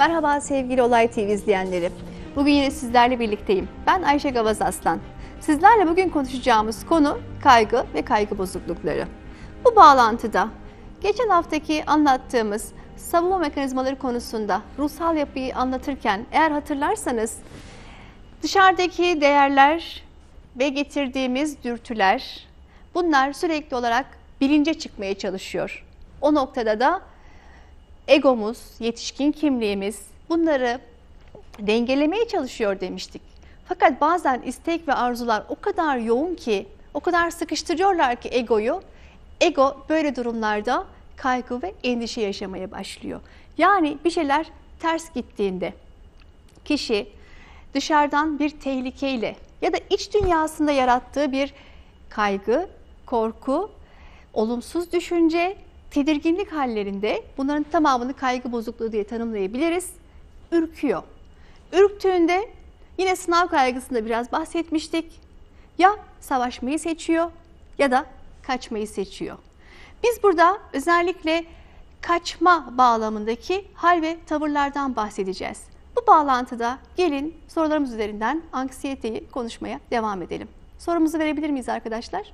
Merhaba sevgili Olay TV izleyenleri. Bugün yine sizlerle birlikteyim. Ben Ayşe Gavaz Aslan. Sizlerle bugün konuşacağımız konu kaygı ve kaygı bozuklukları. Bu bağlantıda geçen haftaki anlattığımız savunma mekanizmaları konusunda ruhsal yapıyı anlatırken eğer hatırlarsanız dışarıdaki değerler ve getirdiğimiz dürtüler bunlar sürekli olarak bilince çıkmaya çalışıyor. O noktada da egomuz, yetişkin kimliğimiz bunları dengelemeye çalışıyor demiştik. Fakat bazen istek ve arzular o kadar yoğun ki, o kadar sıkıştırıyorlar ki egoyu. Ego böyle durumlarda kaygı ve endişe yaşamaya başlıyor. Yani bir şeyler ters gittiğinde kişi dışarıdan bir tehlikeyle ya da iç dünyasında yarattığı bir kaygı, korku, olumsuz düşünce, tedirginlik hallerinde bunların tamamını kaygı bozukluğu diye tanımlayabiliriz. Ürküyor. Ürktüğünde yine sınav kaygısında biraz bahsetmiştik. Ya savaşmayı seçiyor ya da kaçmayı seçiyor. Biz burada özellikle kaçma bağlamındaki hal ve tavırlardan bahsedeceğiz. Bu bağlantıda gelin sorularımız üzerinden anksiyeteyi konuşmaya devam edelim. Sorumuzu verebilir miyiz arkadaşlar?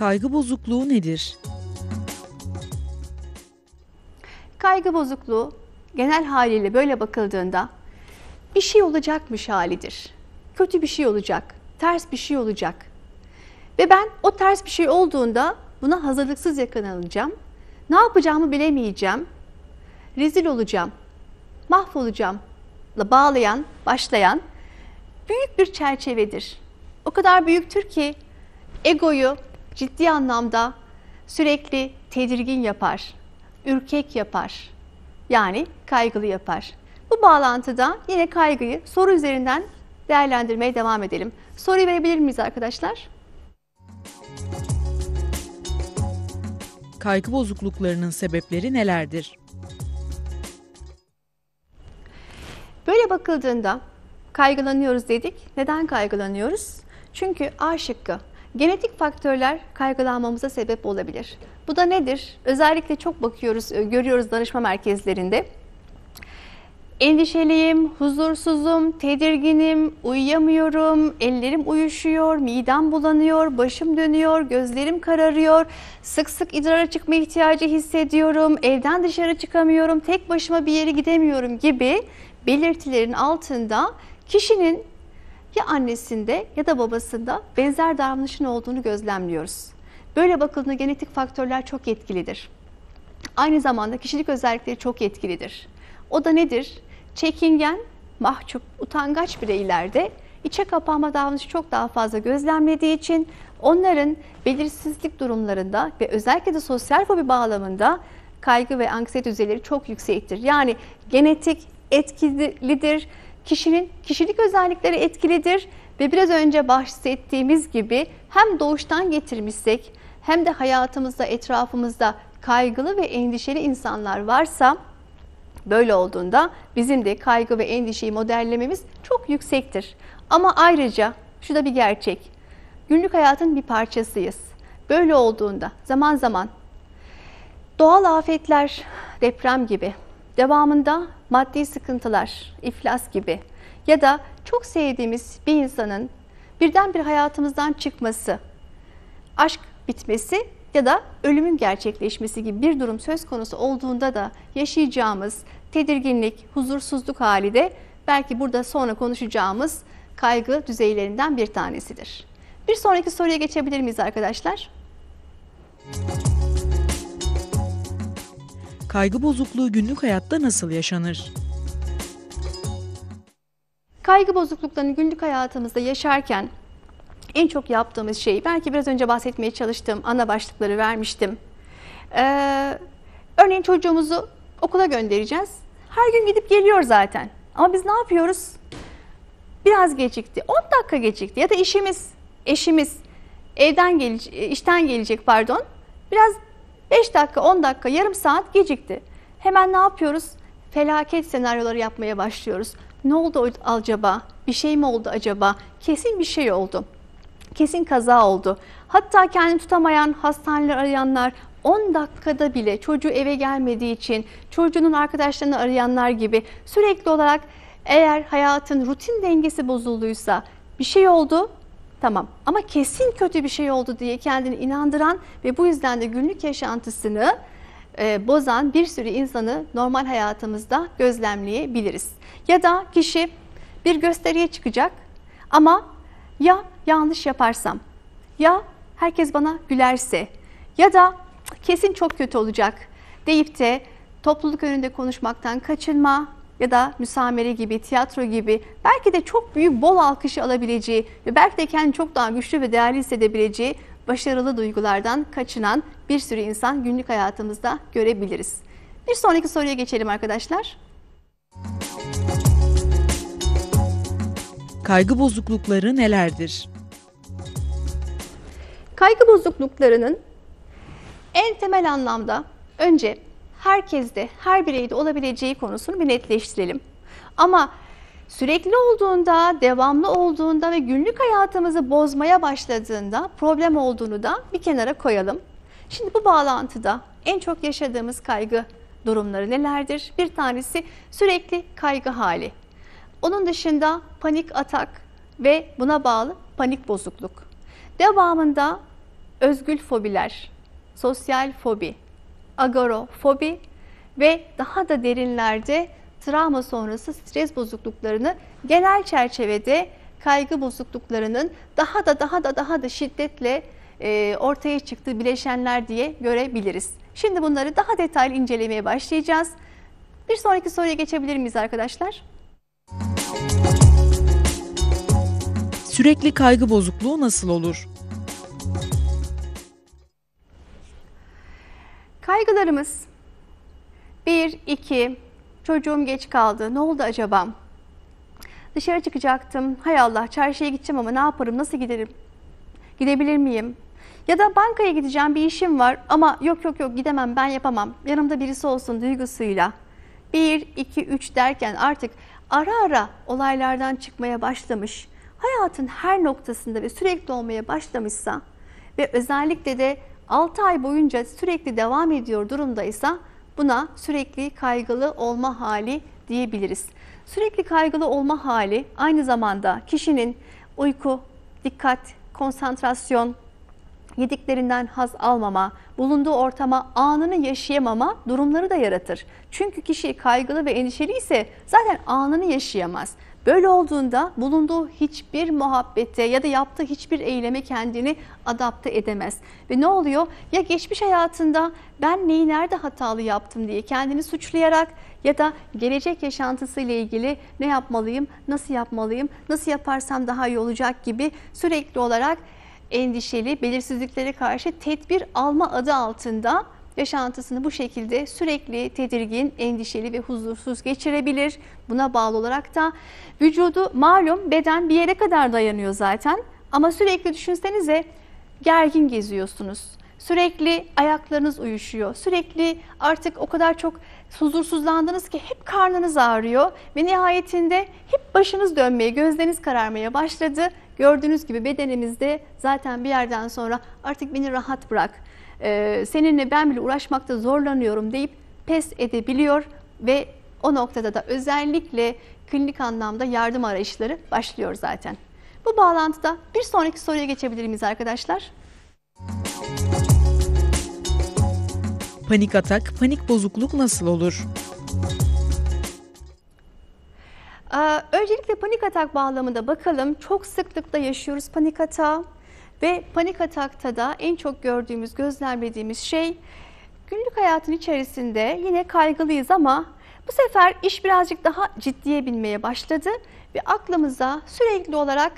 Kaygı bozukluğu nedir? Kaygı bozukluğu genel haliyle böyle bakıldığında bir şey olacakmış halidir. Kötü bir şey olacak, ters bir şey olacak. Ve ben o ters bir şey olduğunda buna hazırlıksız yakalanacağım. Ne yapacağımı bilemeyeceğim. Rezil olacağım, mahvolacağım bağlayan, başlayan büyük bir çerçevedir. O kadar büyüktür ki egoyu ciddi anlamda sürekli tedirgin yapar, ürkek yapar. Yani kaygılı yapar. Bu bağlantıda yine kaygıyı soru üzerinden değerlendirmeye devam edelim. Soruyu verebilir miyiz arkadaşlar? Kaygı bozukluklarının sebepleri nelerdir? Böyle bakıldığında kaygılanıyoruz dedik. Neden kaygılanıyoruz? Çünkü A şıkkı genetik faktörler kaygılanmamıza sebep olabilir. Bu da nedir? Özellikle çok bakıyoruz, e, görüyoruz danışma merkezlerinde. Endişeliyim, huzursuzum, tedirginim, uyuyamıyorum, ellerim uyuşuyor, midem bulanıyor, başım dönüyor, gözlerim kararıyor, sık sık idrara çıkma ihtiyacı hissediyorum, evden dışarı çıkamıyorum, tek başıma bir yere gidemiyorum gibi belirtilerin altında kişinin ya annesinde ya da babasında benzer davranışın olduğunu gözlemliyoruz. Böyle bakıldığında genetik faktörler çok etkilidir. Aynı zamanda kişilik özellikleri çok etkilidir. O da nedir? Çekingen, mahcup, utangaç bireylerde içe kapanma davranışı çok daha fazla gözlemlediği için onların belirsizlik durumlarında ve özellikle de sosyal fobi bağlamında kaygı ve anksiyete düzeyleri çok yüksektir. Yani genetik etkilidir, kişinin kişilik özellikleri etkilidir ve biraz önce bahsettiğimiz gibi hem doğuştan getirmişsek hem de hayatımızda, etrafımızda kaygılı ve endişeli insanlar varsa böyle olduğunda bizim de kaygı ve endişeyi modellememiz çok yüksektir. Ama ayrıca şu da bir gerçek. Günlük hayatın bir parçasıyız. Böyle olduğunda zaman zaman doğal afetler, deprem gibi devamında maddi sıkıntılar, iflas gibi ya da çok sevdiğimiz bir insanın birden bir hayatımızdan çıkması, aşk bitmesi ya da ölümün gerçekleşmesi gibi bir durum söz konusu olduğunda da yaşayacağımız tedirginlik, huzursuzluk hali de belki burada sonra konuşacağımız kaygı düzeylerinden bir tanesidir. Bir sonraki soruya geçebilir miyiz arkadaşlar? Kaygı bozukluğu günlük hayatta nasıl yaşanır? Kaygı bozukluklarını günlük hayatımızda yaşarken en çok yaptığımız şey, belki biraz önce bahsetmeye çalıştığım ana başlıkları vermiştim. Ee, örneğin çocuğumuzu okula göndereceğiz. Her gün gidip geliyor zaten. Ama biz ne yapıyoruz? Biraz gecikti, 10 dakika gecikti ya da işimiz, eşimiz evden gelecek, işten gelecek pardon. Biraz 5 dakika, 10 dakika, yarım saat gecikti. Hemen ne yapıyoruz? Felaket senaryoları yapmaya başlıyoruz. Ne oldu acaba? Bir şey mi oldu acaba? Kesin bir şey oldu. Kesin kaza oldu. Hatta kendini tutamayan hastaneler arayanlar, 10 dakikada bile çocuğu eve gelmediği için çocuğunun arkadaşlarını arayanlar gibi sürekli olarak eğer hayatın rutin dengesi bozulduysa bir şey oldu tamam ama kesin kötü bir şey oldu diye kendini inandıran ve bu yüzden de günlük yaşantısını e, bozan bir sürü insanı normal hayatımızda gözlemleyebiliriz. Ya da kişi bir gösteriye çıkacak ama ya yanlış yaparsam ya herkes bana gülerse ya da kesin çok kötü olacak deyip de topluluk önünde konuşmaktan kaçınma ya da müsamere gibi, tiyatro gibi belki de çok büyük bol alkışı alabileceği ve belki de kendini çok daha güçlü ve değerli hissedebileceği başarılı duygulardan kaçınan bir sürü insan günlük hayatımızda görebiliriz. Bir sonraki soruya geçelim arkadaşlar. Kaygı bozuklukları nelerdir? Kaygı bozukluklarının en temel anlamda önce herkeste, her bireyde olabileceği konusunu bir netleştirelim. Ama sürekli olduğunda, devamlı olduğunda ve günlük hayatımızı bozmaya başladığında problem olduğunu da bir kenara koyalım. Şimdi bu bağlantıda en çok yaşadığımız kaygı durumları nelerdir? Bir tanesi sürekli kaygı hali. Onun dışında panik atak ve buna bağlı panik bozukluk. Devamında özgül fobiler, sosyal fobi, agorofobi ve daha da derinlerde travma sonrası stres bozukluklarını genel çerçevede kaygı bozukluklarının daha da daha da daha da şiddetle e, ortaya çıktığı bileşenler diye görebiliriz. Şimdi bunları daha detaylı incelemeye başlayacağız. Bir sonraki soruya geçebilir miyiz arkadaşlar? Sürekli kaygı bozukluğu nasıl olur? Kaygılarımız 1, 2, çocuğum geç kaldı, ne oldu acaba? Dışarı çıkacaktım, hay Allah çarşıya gideceğim ama ne yaparım, nasıl giderim? Gidebilir miyim? Ya da bankaya gideceğim bir işim var ama yok yok yok gidemem ben yapamam. Yanımda birisi olsun duygusuyla. 1, 2, 3 derken artık ara ara olaylardan çıkmaya başlamış. Hayatın her noktasında ve sürekli olmaya başlamışsa ve özellikle de 6 ay boyunca sürekli devam ediyor durumdaysa buna sürekli kaygılı olma hali diyebiliriz. Sürekli kaygılı olma hali aynı zamanda kişinin uyku, dikkat, konsantrasyon, yediklerinden haz almama, bulunduğu ortama anını yaşayamama durumları da yaratır. Çünkü kişi kaygılı ve endişeli ise zaten anını yaşayamaz. Böyle olduğunda bulunduğu hiçbir muhabbete ya da yaptığı hiçbir eyleme kendini adapte edemez. Ve ne oluyor? Ya geçmiş hayatında ben neyi nerede hatalı yaptım diye kendini suçlayarak ya da gelecek yaşantısıyla ilgili ne yapmalıyım, nasıl yapmalıyım, nasıl yaparsam daha iyi olacak gibi sürekli olarak endişeli, belirsizliklere karşı tedbir alma adı altında yaşantısını bu şekilde sürekli tedirgin, endişeli ve huzursuz geçirebilir. Buna bağlı olarak da vücudu malum beden bir yere kadar dayanıyor zaten ama sürekli düşünsenize gergin geziyorsunuz. Sürekli ayaklarınız uyuşuyor. Sürekli artık o kadar çok huzursuzlandınız ki hep karnınız ağrıyor ve nihayetinde hep başınız dönmeye, gözleriniz kararmaya başladı. Gördüğünüz gibi bedenimizde zaten bir yerden sonra artık beni rahat bırak, ee, seninle ben bile uğraşmakta zorlanıyorum deyip pes edebiliyor ve o noktada da özellikle klinik anlamda yardım arayışları başlıyor zaten. Bu bağlantıda bir sonraki soruya geçebilir miyiz arkadaşlar? Panik atak, panik bozukluk nasıl olur? Ee, öncelikle panik atak bağlamında bakalım. Çok sıklıkla yaşıyoruz panik atağı ve panik atakta da en çok gördüğümüz, gözlemlediğimiz şey günlük hayatın içerisinde yine kaygılıyız ama bu sefer iş birazcık daha ciddiye binmeye başladı ve aklımıza sürekli olarak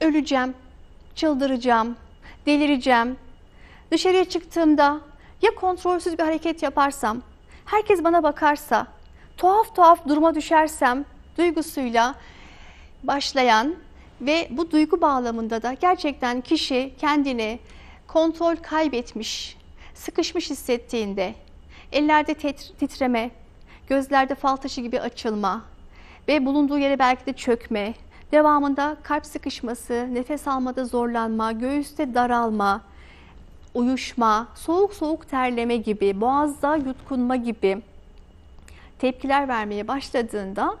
öleceğim, çıldıracağım, delireceğim, dışarıya çıktığımda ya kontrolsüz bir hareket yaparsam, herkes bana bakarsa, tuhaf tuhaf duruma düşersem duygusuyla başlayan ve bu duygu bağlamında da gerçekten kişi kendini kontrol kaybetmiş, sıkışmış hissettiğinde ellerde titreme, gözlerde fal taşı gibi açılma ve bulunduğu yere belki de çökme, devamında kalp sıkışması, nefes almada zorlanma, göğüste daralma, uyuşma, soğuk soğuk terleme gibi, boğazda yutkunma gibi tepkiler vermeye başladığında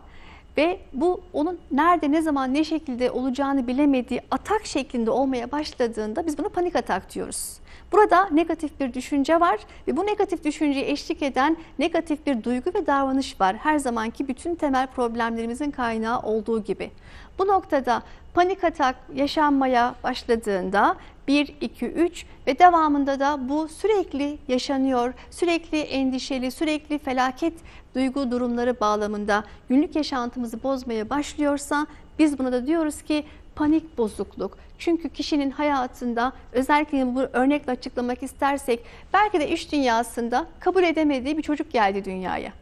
ve bu onun nerede, ne zaman, ne şekilde olacağını bilemediği atak şeklinde olmaya başladığında biz buna panik atak diyoruz. Burada negatif bir düşünce var ve bu negatif düşünceye eşlik eden negatif bir duygu ve davranış var. Her zamanki bütün temel problemlerimizin kaynağı olduğu gibi. Bu noktada panik atak yaşanmaya başladığında 1, 2, 3 ve devamında da bu sürekli yaşanıyor. Sürekli endişeli, sürekli felaket duygu durumları bağlamında günlük yaşantımızı bozmaya başlıyorsa biz buna da diyoruz ki panik bozukluk. Çünkü kişinin hayatında özellikle bu örnekle açıklamak istersek belki de iş dünyasında kabul edemediği bir çocuk geldi dünyaya.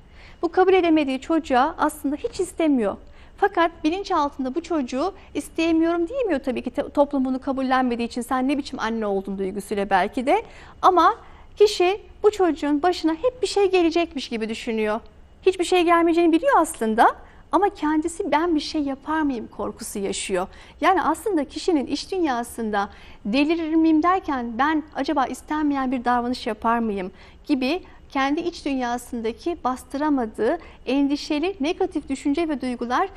Bu kabul edemediği çocuğa aslında hiç istemiyor. Fakat bilinç altında bu çocuğu isteyemiyorum diyemiyor tabii ki toplum bunu kabullenmediği için sen ne biçim anne oldun duygusuyla belki de. Ama kişi bu çocuğun başına hep bir şey gelecekmiş gibi düşünüyor. Hiçbir şey gelmeyeceğini biliyor aslında ama kendisi ben bir şey yapar mıyım korkusu yaşıyor. Yani aslında kişinin iş dünyasında delirir miyim derken ben acaba istenmeyen bir davranış yapar mıyım gibi kendi iç dünyasındaki bastıramadığı endişeli negatif düşünce ve duygular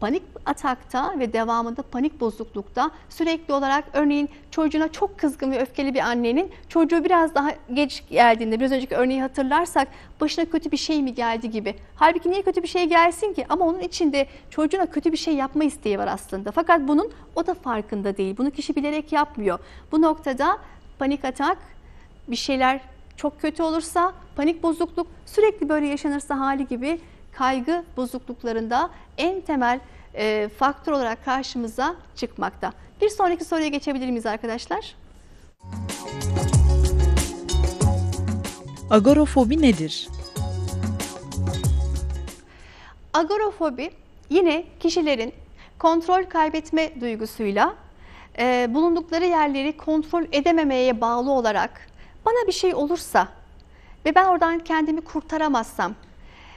panik atakta ve devamında panik bozuklukta sürekli olarak örneğin çocuğuna çok kızgın ve öfkeli bir annenin çocuğu biraz daha geç geldiğinde biraz önceki örneği hatırlarsak başına kötü bir şey mi geldi gibi. Halbuki niye kötü bir şey gelsin ki ama onun içinde çocuğuna kötü bir şey yapma isteği var aslında. Fakat bunun o da farkında değil. Bunu kişi bilerek yapmıyor. Bu noktada panik atak bir şeyler çok kötü olursa panik bozukluk sürekli böyle yaşanırsa hali gibi kaygı bozukluklarında en temel e, faktör olarak karşımıza çıkmakta. Bir sonraki soruya geçebilir miyiz arkadaşlar? Agorafobi nedir? Agorafobi yine kişilerin kontrol kaybetme duygusuyla e, bulundukları yerleri kontrol edememeye bağlı olarak bana bir şey olursa ve ben oradan kendimi kurtaramazsam,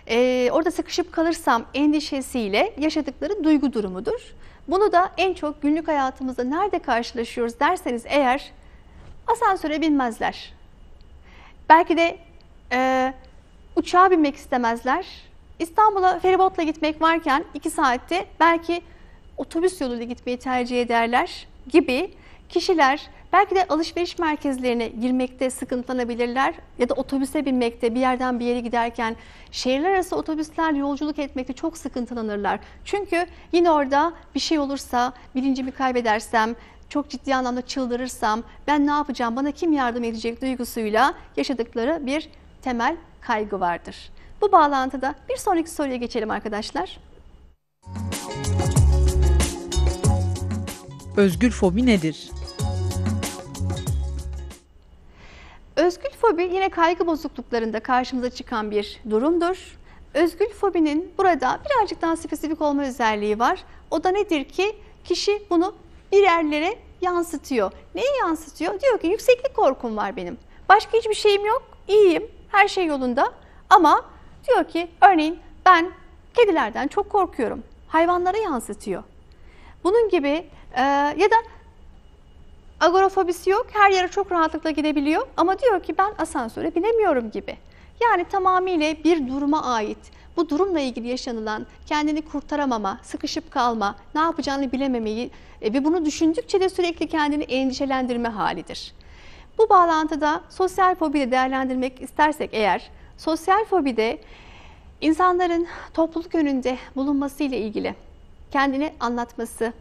e, orada sıkışıp kalırsam endişesiyle yaşadıkları duygu durumudur. Bunu da en çok günlük hayatımızda nerede karşılaşıyoruz derseniz eğer asansöre binmezler. Belki de e, uçağa binmek istemezler. İstanbul'a feribotla gitmek varken 2 saatte belki otobüs yoluyla gitmeyi tercih ederler gibi kişiler belki de alışveriş merkezlerine girmekte sıkıntılanabilirler ya da otobüse binmekte bir yerden bir yere giderken şehirler arası otobüslerle yolculuk etmekte çok sıkıntılanırlar. Çünkü yine orada bir şey olursa bilincimi kaybedersem çok ciddi anlamda çıldırırsam ben ne yapacağım bana kim yardım edecek duygusuyla yaşadıkları bir temel kaygı vardır. Bu bağlantıda bir sonraki soruya geçelim arkadaşlar. Özgül fobi nedir? Özgül fobi yine kaygı bozukluklarında karşımıza çıkan bir durumdur. Özgül fobinin burada birazcık daha spesifik olma özelliği var. O da nedir ki kişi bunu bir yerlere yansıtıyor. Neyi yansıtıyor? Diyor ki yükseklik korkum var benim. Başka hiçbir şeyim yok. İyiyim. Her şey yolunda. Ama diyor ki örneğin ben kedilerden çok korkuyorum. Hayvanlara yansıtıyor. Bunun gibi e, ya da agorafobisi yok. Her yere çok rahatlıkla gidebiliyor. Ama diyor ki ben asansöre binemiyorum gibi. Yani tamamıyla bir duruma ait. Bu durumla ilgili yaşanılan kendini kurtaramama, sıkışıp kalma, ne yapacağını bilememeyi e, ve bunu düşündükçe de sürekli kendini endişelendirme halidir. Bu bağlantıda sosyal fobiyi değerlendirmek istersek eğer, sosyal fobide insanların topluluk önünde bulunması ile ilgili kendini anlatması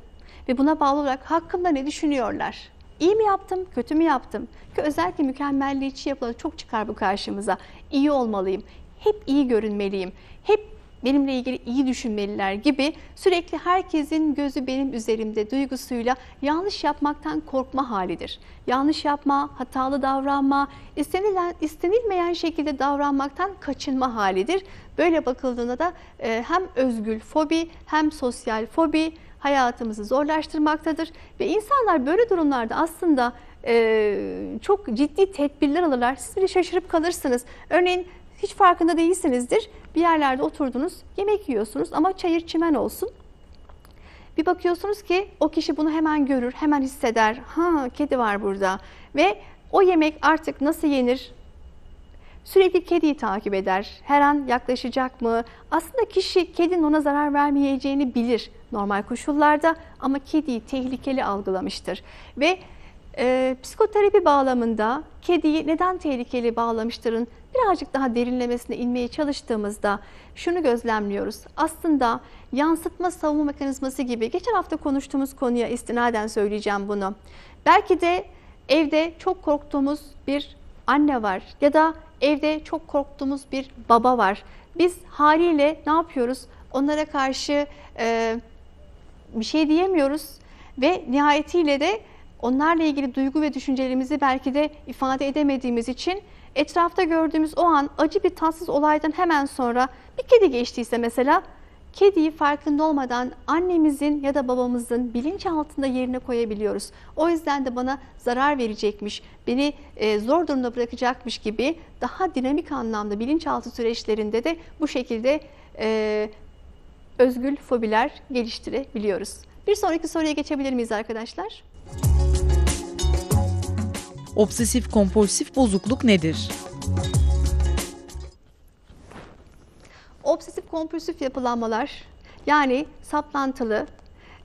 ve buna bağlı olarak hakkında ne düşünüyorlar? İyi mi yaptım, kötü mü yaptım? Ki özellikle mükemmelliyetçi yapıları çok çıkar bu karşımıza. İyi olmalıyım, hep iyi görünmeliyim, hep benimle ilgili iyi düşünmeliler gibi sürekli herkesin gözü benim üzerimde duygusuyla yanlış yapmaktan korkma halidir. Yanlış yapma, hatalı davranma, istenilen, istenilmeyen şekilde davranmaktan kaçınma halidir. Böyle bakıldığında da e, hem özgül fobi hem sosyal fobi hayatımızı zorlaştırmaktadır. Ve insanlar böyle durumlarda aslında e, çok ciddi tedbirler alırlar. Siz bile şaşırıp kalırsınız. Örneğin hiç farkında değilsinizdir. Bir yerlerde oturdunuz, yemek yiyorsunuz ama çayır çimen olsun. Bir bakıyorsunuz ki o kişi bunu hemen görür, hemen hisseder. Ha kedi var burada ve o yemek artık nasıl yenir? Sürekli kediyi takip eder. Her an yaklaşacak mı? Aslında kişi kedinin ona zarar vermeyeceğini bilir normal koşullarda ama kediyi tehlikeli algılamıştır. Ve e, psikoterapi bağlamında kediyi neden tehlikeli bağlamıştırın birazcık daha derinlemesine inmeye çalıştığımızda şunu gözlemliyoruz. Aslında yansıtma savunma mekanizması gibi geçen hafta konuştuğumuz konuya istinaden söyleyeceğim bunu. Belki de evde çok korktuğumuz bir anne var ya da evde çok korktuğumuz bir baba var. Biz haliyle ne yapıyoruz? Onlara karşı e, bir şey diyemiyoruz ve nihayetiyle de onlarla ilgili duygu ve düşüncelerimizi belki de ifade edemediğimiz için etrafta gördüğümüz o an acı bir tatsız olaydan hemen sonra bir kedi geçtiyse mesela kediyi farkında olmadan annemizin ya da babamızın bilinç altında yerine koyabiliyoruz. O yüzden de bana zarar verecekmiş, beni e, zor durumda bırakacakmış gibi daha dinamik anlamda bilinçaltı süreçlerinde de bu şekilde e, özgül fobiler geliştirebiliyoruz. Bir sonraki soruya geçebilir miyiz arkadaşlar? Obsesif kompulsif bozukluk nedir? Obsesif kompulsif yapılanmalar yani saplantılı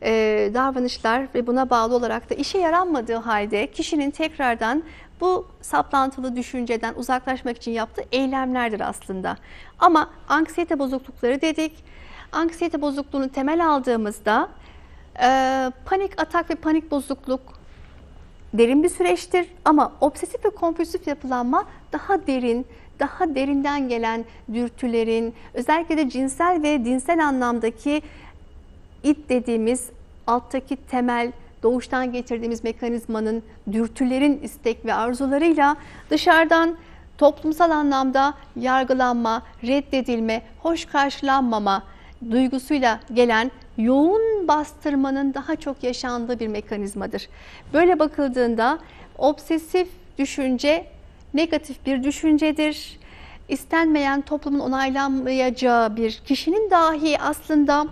e, davranışlar ve buna bağlı olarak da işe yaranmadığı halde kişinin tekrardan bu saplantılı düşünceden uzaklaşmak için yaptığı eylemlerdir aslında. Ama anksiyete bozuklukları dedik. Anksiyete bozukluğunu temel aldığımızda e, panik atak ve panik bozukluk derin bir süreçtir ama obsesif ve kompulsif yapılanma daha derin, daha derinden gelen dürtülerin, özellikle de cinsel ve dinsel anlamdaki it dediğimiz alttaki temel doğuştan getirdiğimiz mekanizmanın, dürtülerin istek ve arzularıyla dışarıdan toplumsal anlamda yargılanma, reddedilme, hoş karşılanmama duygusuyla gelen yoğun bastırmanın daha çok yaşandığı bir mekanizmadır. Böyle bakıldığında obsesif düşünce negatif bir düşüncedir. İstenmeyen toplumun onaylanmayacağı bir kişinin dahi aslında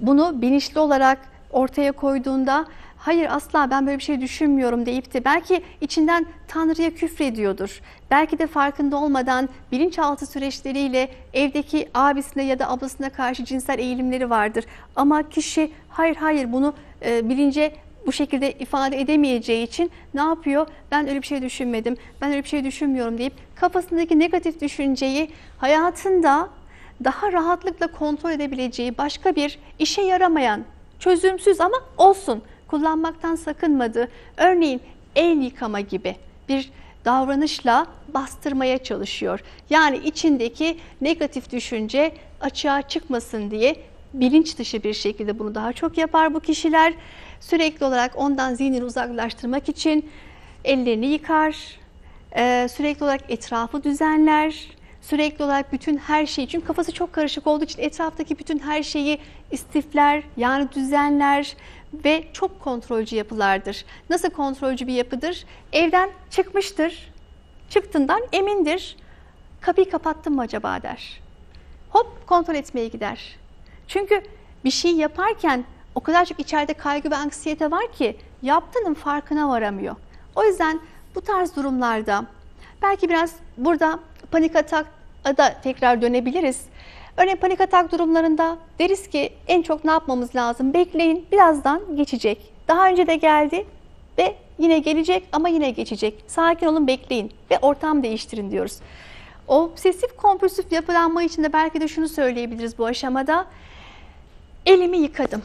bunu bilinçli olarak ortaya koyduğunda hayır asla ben böyle bir şey düşünmüyorum deyip de belki içinden Tanrı'ya küfrediyordur. Belki de farkında olmadan bilinçaltı süreçleriyle evdeki abisine ya da ablasına karşı cinsel eğilimleri vardır. Ama kişi hayır hayır bunu e, bilince bu şekilde ifade edemeyeceği için ne yapıyor? Ben öyle bir şey düşünmedim, ben öyle bir şey düşünmüyorum deyip kafasındaki negatif düşünceyi hayatında daha rahatlıkla kontrol edebileceği başka bir işe yaramayan, çözümsüz ama olsun kullanmaktan sakınmadığı örneğin el yıkama gibi bir davranışla bastırmaya çalışıyor. Yani içindeki negatif düşünce açığa çıkmasın diye bilinç dışı bir şekilde bunu daha çok yapar bu kişiler. Sürekli olarak ondan zihnini uzaklaştırmak için ellerini yıkar, e, sürekli olarak etrafı düzenler, sürekli olarak bütün her şeyi çünkü kafası çok karışık olduğu için etraftaki bütün her şeyi istifler yani düzenler ve çok kontrolcü yapılardır. Nasıl kontrolcü bir yapıdır? Evden çıkmıştır, çıktığından emindir. Kapıyı kapattım mı acaba der. Hop kontrol etmeye gider. Çünkü bir şey yaparken o kadar çok içeride kaygı ve anksiyete var ki yaptığının farkına varamıyor. O yüzden bu tarz durumlarda belki biraz burada panik atak da tekrar dönebiliriz. Örneğin panik atak durumlarında deriz ki en çok ne yapmamız lazım? Bekleyin birazdan geçecek. Daha önce de geldi ve yine gelecek ama yine geçecek. Sakin olun bekleyin ve ortam değiştirin diyoruz. Obsesif kompulsif yapılanma için de belki de şunu söyleyebiliriz bu aşamada. Elimi yıkadım.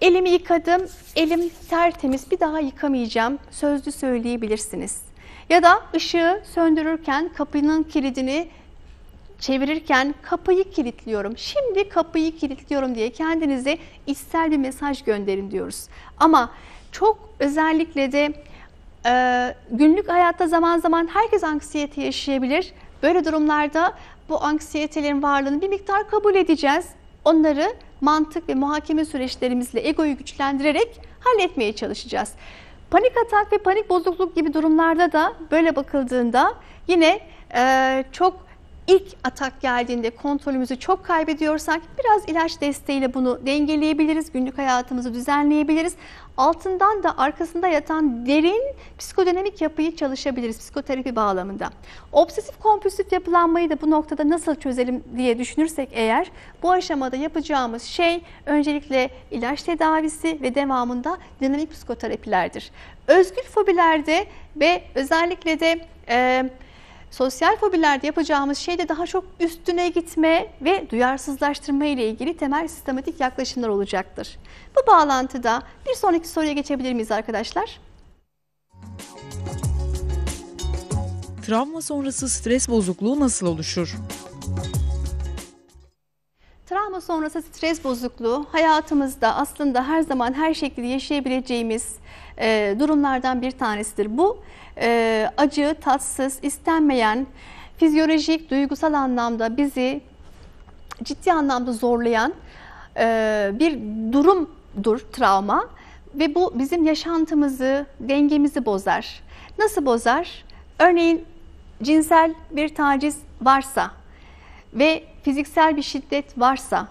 Elimi yıkadım, elim tertemiz bir daha yıkamayacağım sözlü söyleyebilirsiniz. Ya da ışığı söndürürken kapının kilidini çevirirken kapıyı kilitliyorum. Şimdi kapıyı kilitliyorum diye kendinize içsel bir mesaj gönderin diyoruz. Ama çok özellikle de e, günlük hayatta zaman zaman herkes anksiyete yaşayabilir. Böyle durumlarda bu anksiyetelerin varlığını bir miktar kabul edeceğiz. Onları mantık ve muhakeme süreçlerimizle egoyu güçlendirerek halletmeye çalışacağız. Panik atak ve panik bozukluk gibi durumlarda da böyle bakıldığında yine e, çok ilk atak geldiğinde kontrolümüzü çok kaybediyorsak biraz ilaç desteğiyle bunu dengeleyebiliriz. Günlük hayatımızı düzenleyebiliriz. Altından da arkasında yatan derin psikodinamik yapıyı çalışabiliriz psikoterapi bağlamında. Obsesif kompulsif yapılanmayı da bu noktada nasıl çözelim diye düşünürsek eğer bu aşamada yapacağımız şey öncelikle ilaç tedavisi ve devamında dinamik psikoterapilerdir. Özgül fobilerde ve özellikle de e, Sosyal fobilerde yapacağımız şey de daha çok üstüne gitme ve duyarsızlaştırma ile ilgili temel sistematik yaklaşımlar olacaktır. Bu bağlantıda bir sonraki soruya geçebilir miyiz arkadaşlar? Travma sonrası stres bozukluğu nasıl oluşur? Travma sonrası stres bozukluğu hayatımızda aslında her zaman her şekilde yaşayabileceğimiz e, durumlardan bir tanesidir. Bu e, acı, tatsız, istenmeyen, fizyolojik, duygusal anlamda bizi ciddi anlamda zorlayan e, bir durumdur travma ve bu bizim yaşantımızı, dengemizi bozar. Nasıl bozar? Örneğin cinsel bir taciz varsa ve fiziksel bir şiddet varsa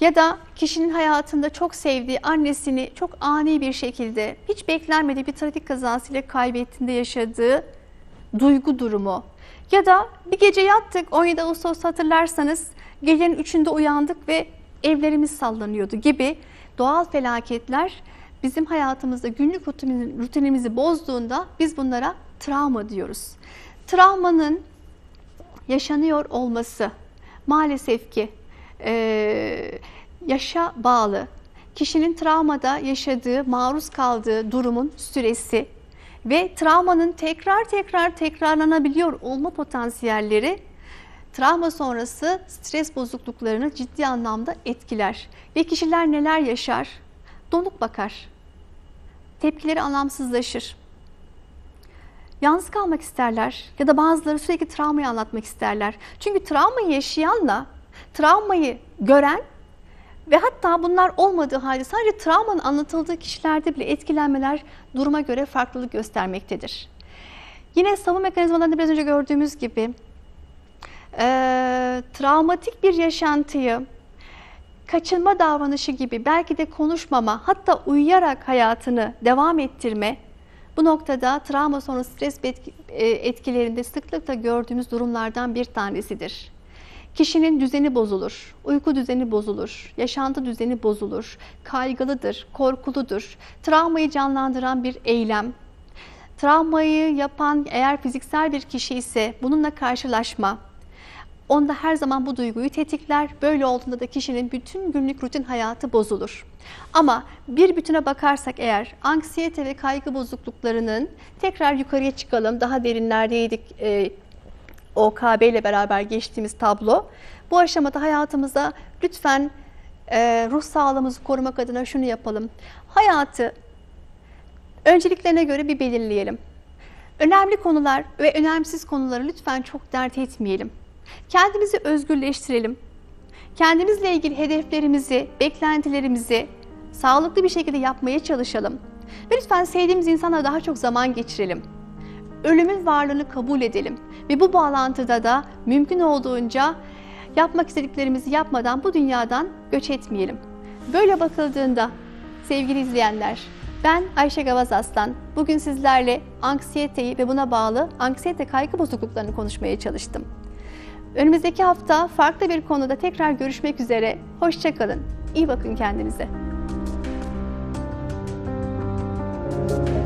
ya da kişinin hayatında çok sevdiği annesini çok ani bir şekilde hiç beklenmediği bir trafik kazasıyla kaybettiğinde yaşadığı duygu durumu ya da bir gece yattık 17 Ağustos hatırlarsanız gecenin 3'ünde uyandık ve evlerimiz sallanıyordu gibi doğal felaketler bizim hayatımızda günlük rutinimizi bozduğunda biz bunlara travma diyoruz. Travmanın yaşanıyor olması maalesef ki e, yaşa bağlı. Kişinin travmada yaşadığı, maruz kaldığı durumun süresi ve travmanın tekrar tekrar tekrarlanabiliyor olma potansiyelleri travma sonrası stres bozukluklarını ciddi anlamda etkiler. Ve kişiler neler yaşar? Donuk bakar. Tepkileri anlamsızlaşır. Yalnız kalmak isterler ya da bazıları sürekli travmayı anlatmak isterler. Çünkü travmayı yaşayanla travmayı gören ve hatta bunlar olmadığı halde sadece travmanın anlatıldığı kişilerde bile etkilenmeler duruma göre farklılık göstermektedir. Yine savunma mekanizmalarında biraz önce gördüğümüz gibi e, travmatik bir yaşantıyı kaçınma davranışı gibi belki de konuşmama hatta uyuyarak hayatını devam ettirme bu noktada travma sonrası stres etkilerinde sıklıkla gördüğümüz durumlardan bir tanesidir. Kişinin düzeni bozulur, uyku düzeni bozulur, yaşantı düzeni bozulur, kaygılıdır, korkuludur, travmayı canlandıran bir eylem. Travmayı yapan eğer fiziksel bir kişi ise bununla karşılaşma, onda her zaman bu duyguyu tetikler. Böyle olduğunda da kişinin bütün günlük rutin hayatı bozulur. Ama bir bütüne bakarsak eğer anksiyete ve kaygı bozukluklarının tekrar yukarıya çıkalım. Daha derinlerdeydik e, OKB ile beraber geçtiğimiz tablo. Bu aşamada hayatımızda lütfen e, ruh sağlığımızı korumak adına şunu yapalım. Hayatı önceliklerine göre bir belirleyelim. Önemli konular ve önemsiz konuları lütfen çok dert etmeyelim. Kendimizi özgürleştirelim. Kendimizle ilgili hedeflerimizi, beklentilerimizi sağlıklı bir şekilde yapmaya çalışalım. Ve lütfen sevdiğimiz insanla daha çok zaman geçirelim. Ölümün varlığını kabul edelim. Ve bu bağlantıda da mümkün olduğunca yapmak istediklerimizi yapmadan bu dünyadan göç etmeyelim. Böyle bakıldığında sevgili izleyenler ben Ayşe Gavaz Aslan. Bugün sizlerle anksiyeteyi ve buna bağlı anksiyete kaygı bozukluklarını konuşmaya çalıştım. Önümüzdeki hafta farklı bir konuda tekrar görüşmek üzere. Hoşçakalın. İyi bakın kendinize. Müzik